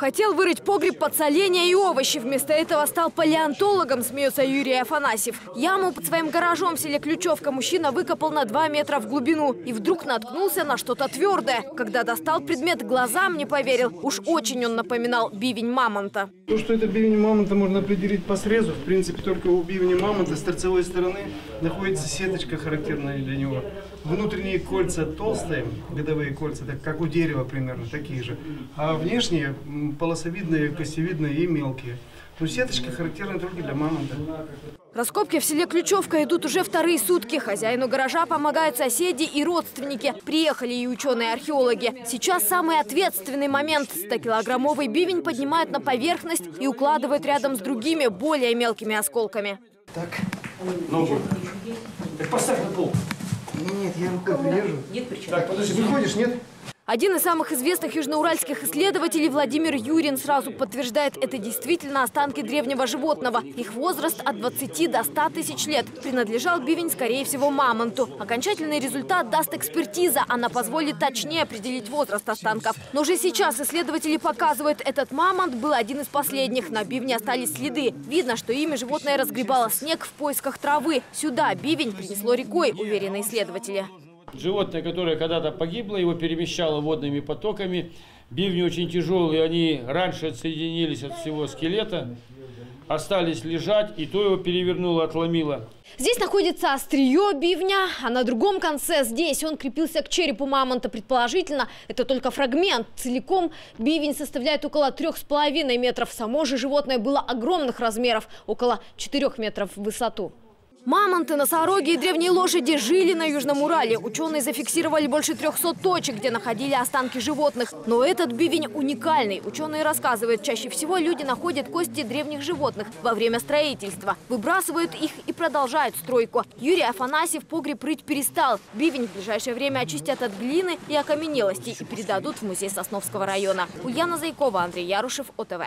Хотел вырыть погреб под соленья и овощи. Вместо этого стал палеонтологом, смеется Юрий Афанасьев. Яму под своим гаражом в селе Ключевка мужчина выкопал на 2 метра в глубину. И вдруг наткнулся на что-то твердое. Когда достал предмет, глазам не поверил. Уж очень он напоминал бивень мамонта. То, что это бивень мамонта, можно определить по срезу. В принципе, только у бивня мамонта с торцевой стороны находится сеточка, характерная для него. Внутренние кольца толстые, годовые кольца, так как у дерева примерно, такие же. А внешние полосовидные, костевидные и мелкие. Но сеточка характерна только для мамонта. Раскопки в селе Ключевка идут уже вторые сутки. Хозяину гаража помогают соседи и родственники. Приехали и ученые-археологи. Сейчас самый ответственный момент. 100-килограммовый бивень поднимают на поверхность и укладывают рядом с другими, более мелкими осколками. Так, Ногу. Так поставь на пол. нет, я рукой придержу. Нет причин. Так, подожди. Выходишь, нет? Один из самых известных южноуральских исследователей Владимир Юрин сразу подтверждает, это действительно останки древнего животного. Их возраст от 20 до 100 тысяч лет. Принадлежал бивень, скорее всего, мамонту. Окончательный результат даст экспертиза. Она позволит точнее определить возраст останков. Но уже сейчас исследователи показывают, этот мамонт был один из последних. На бивне остались следы. Видно, что ими животное разгребало снег в поисках травы. Сюда бивень принесло рекой, уверены исследователи. Животное, которое когда-то погибло, его перемещало водными потоками. Бивни очень тяжелые, они раньше отсоединились от всего скелета, остались лежать, и то его перевернуло, отломило. Здесь находится острие бивня, а на другом конце здесь он крепился к черепу мамонта. Предположительно, это только фрагмент. Целиком бивень составляет около трех с половиной метров. Само же животное было огромных размеров, около четырех метров в высоту. Мамонты, носороги и древние лошади жили на Южном Урале. Ученые зафиксировали больше 300 точек, где находили останки животных. Но этот бивень уникальный. Ученые рассказывают, чаще всего люди находят кости древних животных во время строительства. Выбрасывают их и продолжают стройку. Юрий Афанасьев погреб рыть перестал. Бивень в ближайшее время очистят от глины и окаменелостей и передадут в музей Сосновского района. Ульяна Зайкова, Андрей Ярушев, ОТВ.